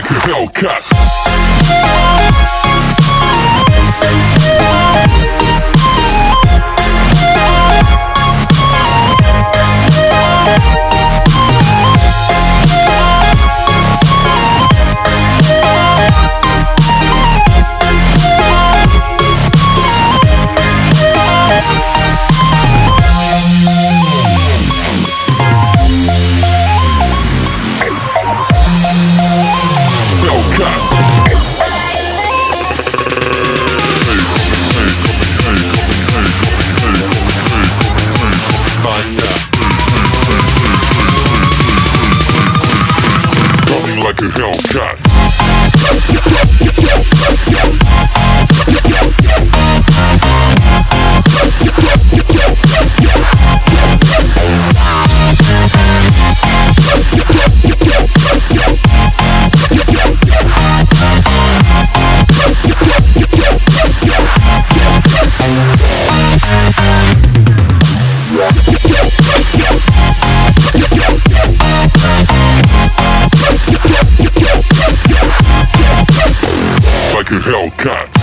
like a Hellcat. Like a Hellcat. Like a Hellcat.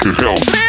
Can help.